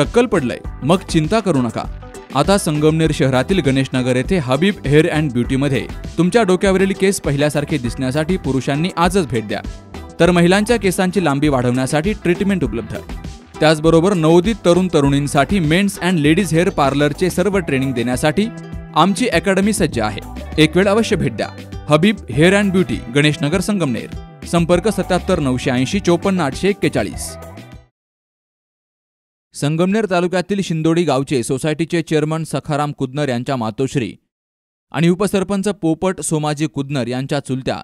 टक्कल पडलंय. मग चिंता करू नका. आता संगमनेर शहरातील गणेशनगर येथे हबीब हेअर अँड ब्युटीमध्ये तुमच्या डोक्यावरील केस पहिल्यासारखे दिसण्यासाठी पुरुषांनी आजच भेट द्या. तर महिलांच्या केसांची लांबी वाढवण्यासाठी ट्रीटमेंट उपलब्ध. त्याचबरोबर नवोदित तरुण तरुणींसाठी मेन्स अँड लेडीज हेअर पार्लरचे सर्व ट्रेनिंग देण्यासाठी आमची अकॅडमी सज्ज आहे. एक वेळ अवश्य भेट द्या. Habib hair and beauty Ganeshnagar Sangamner. संपर्क सत्याहत्तर नऊशे ऐंशी चोपन्न आठशे एक्केचाळीस. संगमनेर तालुक्यातील शिंदोडी गावचे सोसायटीचे चेअरमन सखाराम कुदनर यांच्या मातोश्री आणि उपसरपंच पोपट सोमाजी कुदनर यांच्या चुलत्या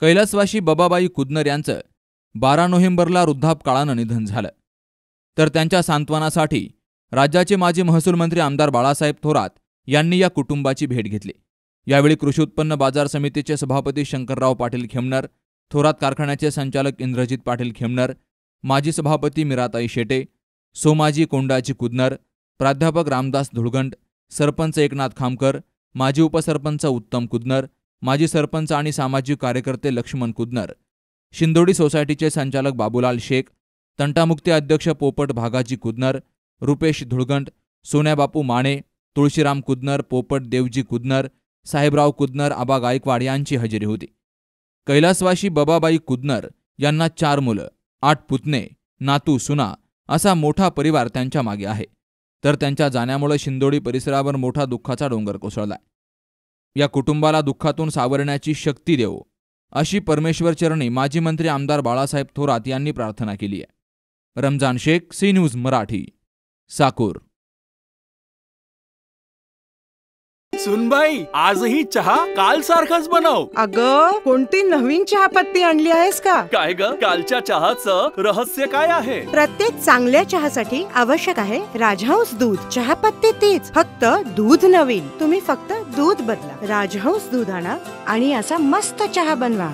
कैलासवाशी बबाबाई कुदनर यांचं बारा नोव्हेंबरला वृद्धापकाळानं निधन झालं. तर त्यांच्या सांत्वनासाठी राज्याचे माजी महसूल मंत्री आमदार बाळासाहेब थोरात यांनी या कुटुंबाची भेट घेतली. यावेळी कृषी उत्पन्न बाजार समितीचे सभापती शंकरराव पाटील खेमनर थोरात कारखान्याचे संचालक इंद्रजित पाटील खेमनर माजी सभापती मिराताई शेटे सोमाजी कोंडाजी कुदनर प्राध्यापक रामदास धुळगंड सरपंच एकनाथ खामकर माजी उपसरपंच उत्तम कुदनर माजी सरपंच आणि सामाजिक कार्यकर्ते लक्ष्मण कुदनर शिंदोडी सोसायटीचे संचालक बाबूलाल शेख तंटामुक्ती अध्यक्ष पोपट भागाजी कुदनर रुपेश धुळगंड सोन्याबापू माने तुळशीराम कुदनर पोपट देवजी कुदनर साहेबराव कुदनर आबा गायकवाड यांची हजेरी होती. कैलासवाशी बबाबाई कुदनर यांना चार मुलं आठ पुतणे नातू सुना असा मोठा परिवार त्यांच्या मागे आहे. तर त्यांच्या जाण्यामुळे शिंदोडी परिसरावर मोठा दुःखाचा डोंगर कोसळलाय. या कुटुंबाला दुःखातून सावरण्याची शक्ती देवो अशी परमेश्वर चरणी माजी मंत्री आमदार बाळासाहेब थोरात यांनी प्रार्थना केली आहे. Ramzan Shaikh C news Marathi Sakur. सुनबाई आजही चहा काल सारखाच बनव. अग कोणती नवीन चहापत्ती आणली आहेस का? काय ग? कालच्या चहाचं रहस्य काय आहे? प्रत्येक चांगल्या चहासाठी आवश्यक आहे राजहंस दूध. चहापत्ती तीच फक्त दूध नवीन. तुम्ही फक्त दूध बदला. राजहंस दूध आणा आणि असा मस्त चहा बनवा.